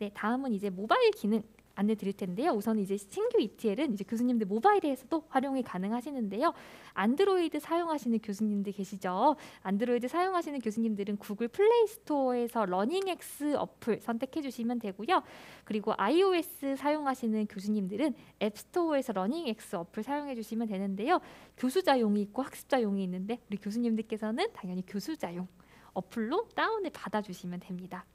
네, 다음은 이제 모바일 기능 안내 드릴 텐데요. 우선 이제 신규 ETL은 이제 교수님들 모바일에서도 활용이 가능하시는데요. 안드로이드 사용하시는 교수님들 계시죠? 안드로이드 사용하시는 교수님들은 구글 플레이 스토어에서 LearningX 어플 선택해 주시면 되고요. 그리고 iOS 사용하시는 교수님들은 앱스토어에서 LearningX 어플 사용해 주시면 되는데요. 교수자용이 있고 학습자용이 있는데 우리 교수님들께서는 당연히 교수자용 어플로 다운을 받아 주시면 됩니다.